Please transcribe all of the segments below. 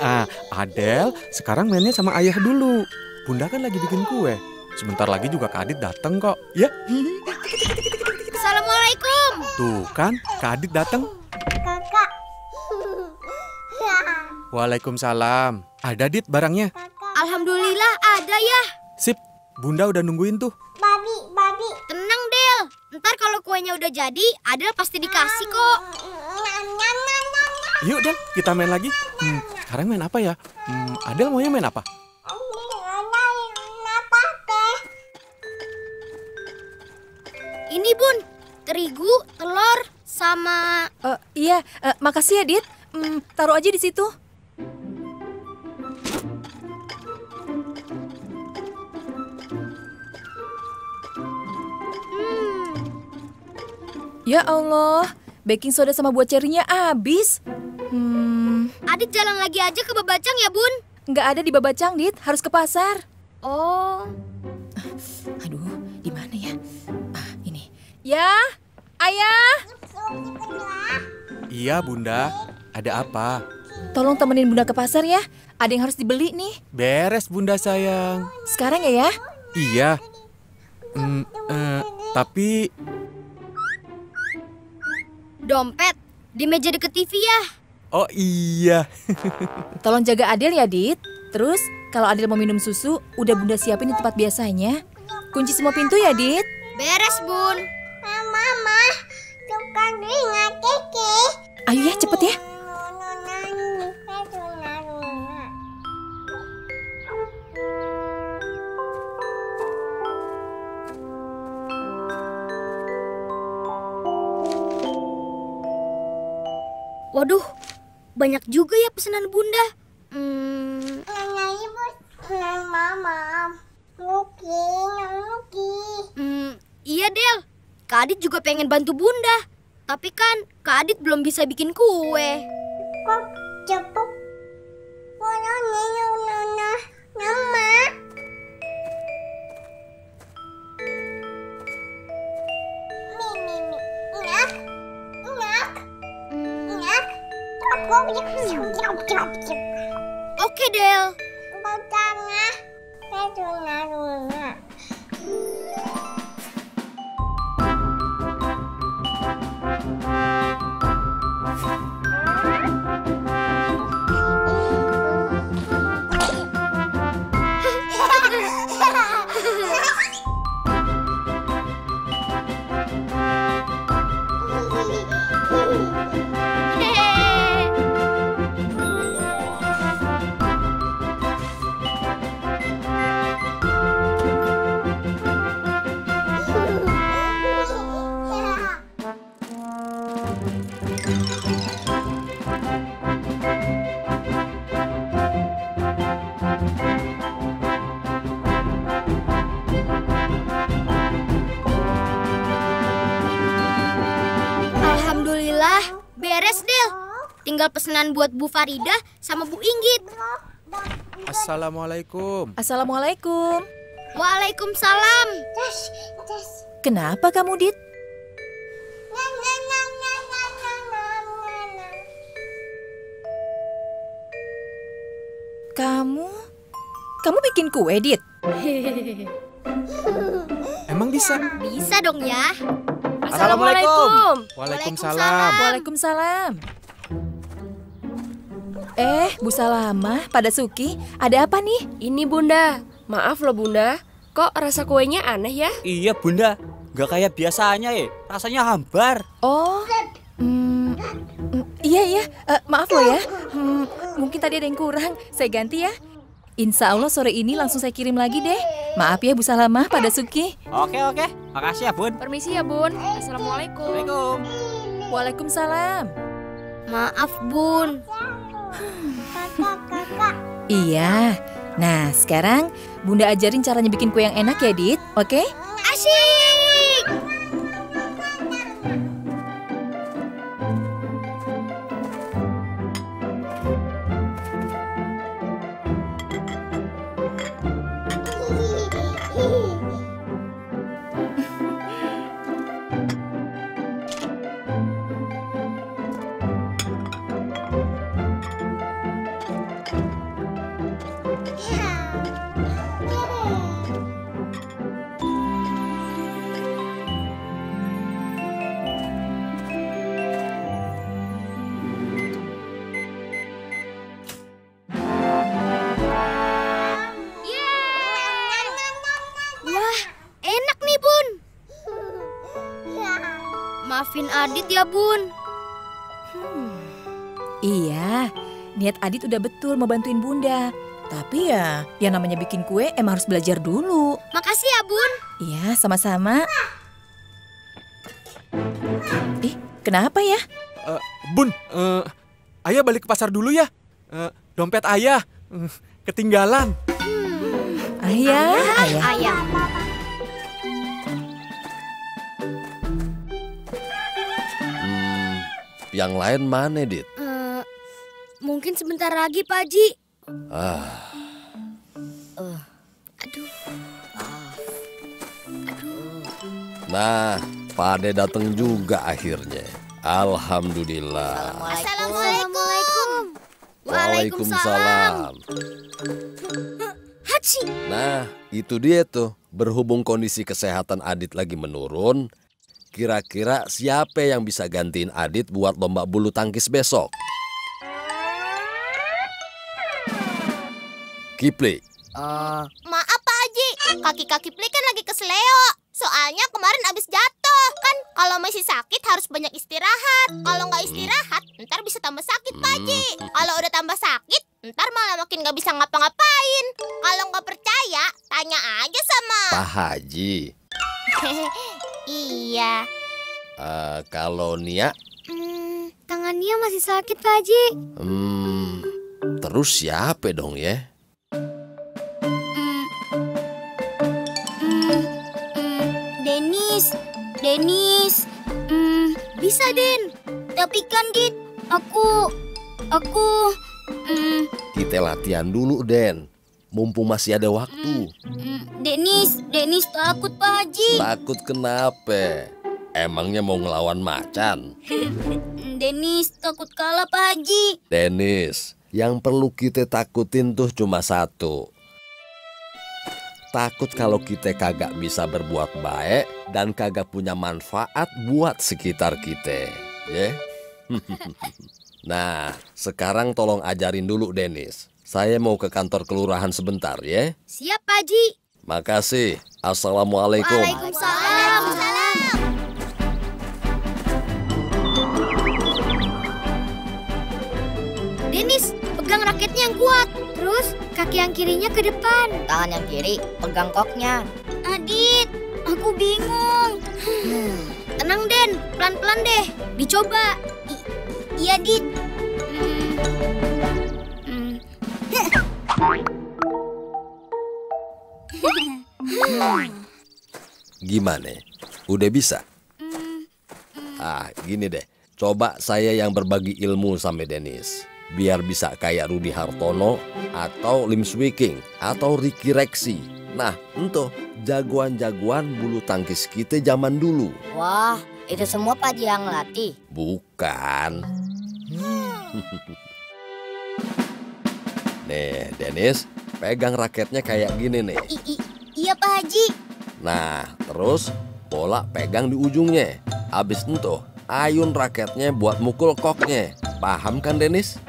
ah, Adel sekarang mainnya sama ayah dulu. Bunda kan lagi bikin kue. Sebentar lagi juga Kak Adit dateng kok. Ya, Assalamualaikum. tuh kan Kak Adit dateng. Kakak. Waalaikumsalam. Ada Dit barangnya. Alhamdulillah ada ya. Sip, Bunda udah nungguin tuh. Babi, babi. Tenang Del. Ntar kalau kuenya udah jadi, Adel pasti dikasih kok. Nyam, nyam, nyam, nyam, nyam. Yuk Del, kita main lagi. Hmm, sekarang main apa ya? Hmm, Adel maunya main apa? Ini bun, terigu, telur, sama Eh, iya, eh, makasih ya, Dit. Hmm, taruh aja di situ. Ya Allah, baking soda sama buah cerinya habis. Adit jalan lagi aja ke Babacang ya bun. nggak ada di Babacang, Dit. Harus ke pasar. Oh, Aduh, di mana ya? Ah, ini. Ya, ayah. Iya Bunda, ada apa? Tolong temenin Bunda ke pasar ya. Ada yang harus dibeli nih. Beres Bunda sayang. Sekarang ya ya. Iya. Hmm, eh, tapi dompet di meja deket TV ya. Oh iya. Tolong jaga Adel ya, Dit. Terus, kalau Adel mau minum susu, udah Bunda siapin di tempat biasanya. Kunci semua pintu ya, Dit. Beres bun. Mama, suka dengar keke. Ayo ya, cepet ya. Waduh, banyak juga ya pesanan bunda. Hmm, Nanya ibu, nanya mama. Luki. hmm, iya Del. Kak Adit juga pengen bantu bunda. Tapi kan Kak Adit belum bisa bikin kue. Kok cepet? Nanya, nanya, Okay, Dale. Con trăng á. Cái trường nào rồi ạ? makanan buat Bu Farida sama Bu Inggit. Assalamualaikum. Assalamualaikum. Waalaikumsalam. Kenapa kamu, Dit? Kamu, kamu bikin kue, Dit? Emang bisa? Bisa dong ya. Assalamualaikum. Waalaikumsalam. Waalaikumsalam. Waalaikumsalam. Eh, Bu Salamah, pada Suki, ada apa nih? Ini bunda, maaf loh bunda, kok rasa kuenya aneh ya? Iya bunda, nggak kayak biasanya ya, rasanya hambar. Oh, hmm, mm, iya iya, Eh, maaf loh ya. Hmm, mungkin tadi ada yang kurang, saya ganti ya. Insya Allah sore ini langsung saya kirim lagi deh. Maaf ya Bu Salamah, pada Suki. Oke oke, makasih ya bun. Permisi ya bun, assalamualaikum. Assalamualaikum. Waalaikumsalam. Maaf Bun. Kakak. Iya. Nah, sekarang Bunda ajarin caranya bikin kue yang enak ya, Dit. Oke? Asyik. Maafin Adit ya, Bun. Iya, niat Adit udah betul mau bantuin Bunda. Tapi ya, yang namanya bikin kue emang harus belajar dulu. Makasih ya, Bun. Iya, sama-sama. Ih, kenapa ya? Eh, Bun, eh, ayah balik ke pasar dulu ya. Eh, dompet ayah eh, ketinggalan. Ayah, ayah. Ayah. Hmm, yang lain mana, Dit? Eh, mungkin sebentar lagi, Pak Haji. Ah, Aduh. nah, Pade datang juga akhirnya. Alhamdulillah. Assalamualaikum. Waalaikumsalam. Haji. Nah, itu dia tuh. Berhubung kondisi kesehatan Adit lagi menurun, kira-kira siapa yang bisa gantiin Adit buat lomba bulu tangkis besok? Kipli, Maaf Pak Haji, kaki-kaki Pli kan lagi kesleo. Soalnya kemarin abis jatuh. Kan kalau masih sakit harus banyak istirahat. Kalau nggak istirahat, ntar bisa tambah sakit Pak Haji. Kalau udah tambah sakit, ntar malah makin nggak bisa ngapa-ngapain. Kalau nggak percaya, tanya aja sama. Pak Haji, iya. eh, kalau Nia, Hmm, tangannya masih sakit, Pak Haji. hmm, terus siapa dong ya? Hmm, hmm, hmm, Denis, Denis, hmm, bisa Den. Tapi kan Dit, aku, aku, hmm, Kita latihan dulu, Den. Mumpung masih ada waktu. hmm, Denis, Denis takut Pak Haji. Takut kenapa? Emangnya mau ngelawan macan? Denis takut kalah Pak Haji. Dennis, yang perlu kita takutin tuh cuma satu. Takut kalau kita kagak bisa berbuat baik dan kagak punya manfaat buat sekitar kita. Ya? nah, sekarang tolong ajarin dulu Dennis. Saya mau ke kantor kelurahan sebentar ya. Siap Pak Haji. Makasih. Assalamualaikum. Waalaikumsalam. Denis, pegang raketnya yang kuat. Terus kaki yang kirinya ke depan. Tangan yang kiri pegang koknya. Adit, aku bingung. Tenang Den, pelan-pelan deh. Dicoba. I- iya Dit. Hmm. Gimana? Udah bisa? Ah, gini deh. Coba saya yang berbagi ilmu sama Dennis. Biar bisa kayak Rudi Hartono atau Lim Swiking atau Ricky Rexi. Nah, entuh jagoan-jagoan bulu tangkis kita zaman dulu. Wah, itu semua Pak Haji yang latih. Bukan. Nih, Dennis, pegang raketnya kayak gini nih. I- i- iya Pak Haji. Nah, terus bola pegang di ujungnya. Abis itu, ayun raketnya buat mukul koknya. Paham kan, Denis?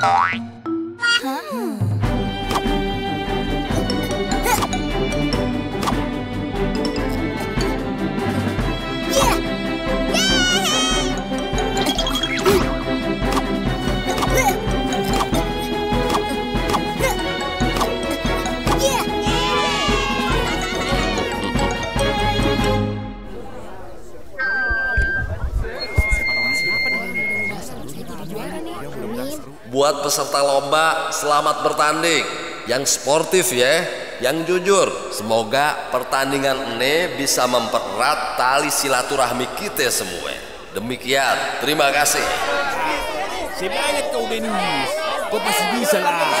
Bye. Buat peserta lomba, selamat bertanding. Yang sportif ya, yang jujur. Semoga pertandingan ini bisa mempererat tali silaturahmi kita semua. Demikian, terima kasih. Semangat kau Denis. Kau pasti bisa lah.